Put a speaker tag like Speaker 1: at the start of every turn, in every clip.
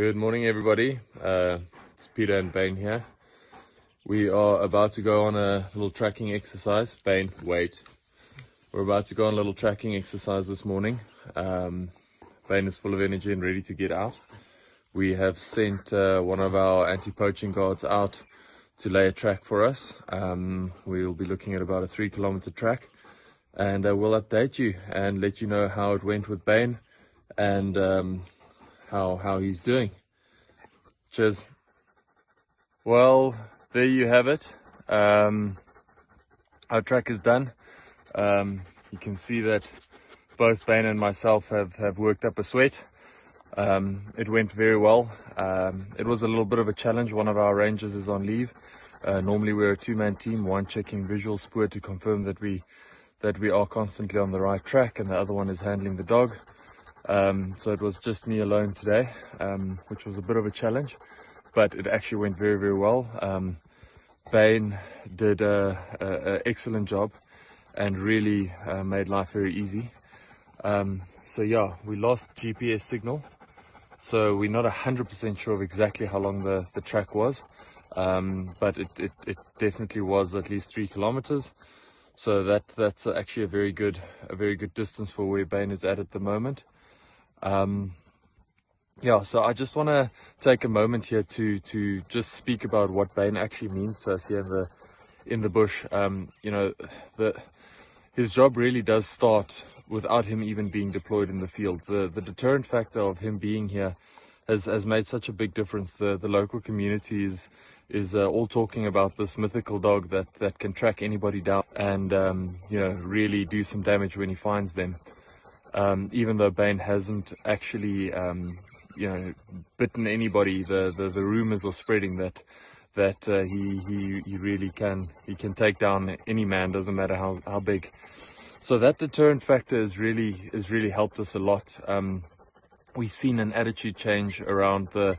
Speaker 1: Good morning, everybody. Uh, it's Pieter and Bane here. We are about to go on a little tracking exercise. Bane, wait. We're about to go on a little tracking exercise this morning. Um, Bane is full of energy and ready to get out. We have sent uh, one of our anti-poaching guards out to lay a track for us. Um, we'll be looking at about a three kilometer track and uh, we'll update you and let you know how it went with Bane and um, how how he's doing. Cheers. Well, there you have it. Um, our track is done. Um, you can see that both Bane and myself have, have worked up a sweat. Um, it went very well. Um, it was a little bit of a challenge. One of our rangers is on leave. Uh, normally we're a two-man team, one checking visual spoor to confirm that we that we are constantly on the right track, and the other one is handling the dog. Um, so it was just me alone today, um, which was a bit of a challenge, but it actually went very, very well. Um, Bane did an excellent job and really uh, made life very easy. Um, so yeah, we lost GPS signal, so we're not 100% sure of exactly how long the, the track was, um, but it, it, it definitely was at least three kilometers. So that that's actually a very good a very good distance for where Bane is at at the moment. Um, yeah, so I just want to take a moment here to to just speak about what Bane actually means to us here in the in the bush. Um, you know, the his job really does start without him even being deployed in the field. The the deterrent factor of him being here has has made such a big difference. The the local community is is uh, all talking about this mythical dog that that can track anybody down and um, you know really do some damage when he finds them um, even though Bane hasn't actually, um, you know, bitten anybody, the, the, the rumors are spreading that that uh, he, he he really can he can take down any man, doesn't matter how, how big. So that deterrent factor is really has really helped us a lot. Um, we've seen an attitude change around the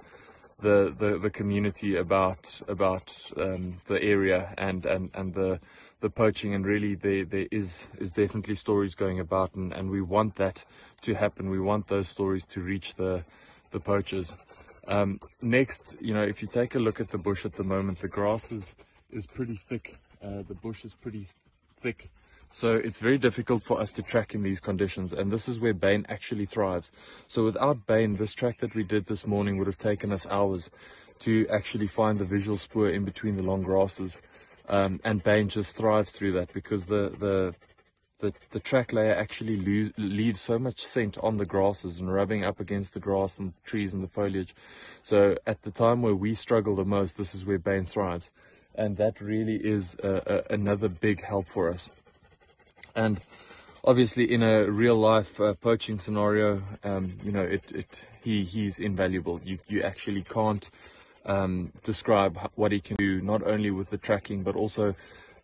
Speaker 1: the, the, the community about about um, the area and, and, and the the poaching and really there there is is definitely stories going about and, and we want that to happen. We want those stories to reach the the poachers. Um, next, you know, if you take a look at the bush at the moment, the grass is, is pretty thick. Uh, the bush is pretty thick. So it's very difficult for us to track in these conditions, and this is where Bane actually thrives. So without Bane, this track that we did this morning would have taken us hours to actually find the visual spoor in between the long grasses. Um, and Bane just thrives through that because the, the the, the track layer actually lose, leaves so much scent on the grasses and rubbing up against the grass and the trees and the foliage. So at the time where we struggle the most, this is where Bane thrives. And that really is another big help for us. And obviously, in a real life uh, poaching scenario, um, you know, it, it he he's invaluable. You you actually can't um, describe what he can do, not only with the tracking, but also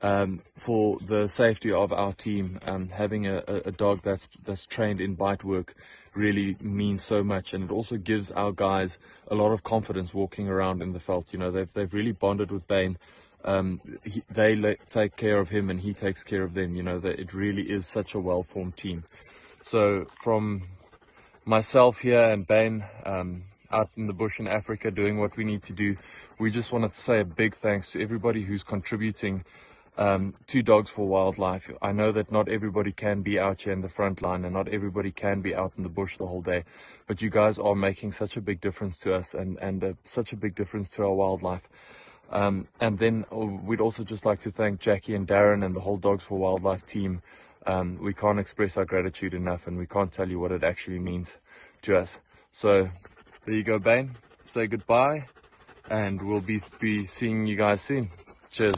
Speaker 1: um, for the safety of our team. Um, having a, a, dog that's that's trained in bite work really means so much, and it also gives our guys a lot of confidence walking around in the veld. You know, they've they've really bonded with Bane um, he, they take care of him and he takes care of them. You know, that it really is such a well formed team. So, from myself here and Ben um, out in the bush in Africa doing what we need to do, we just wanted to say a big thanks to everybody who's contributing um, to Dogs for Wildlife. I know that not everybody can be out here in the front line and not everybody can be out in the bush the whole day, but you guys are making such a big difference to us and, and uh, such a big difference to our wildlife. Um, and then uh, we'd also just like to thank Jackie and Darren and the whole Dogs for Wildlife team. Um, we can't express our gratitude enough and we can't tell you what it actually means to us. So there you go, Bane. Say goodbye and we'll be, be seeing you guys soon. Cheers.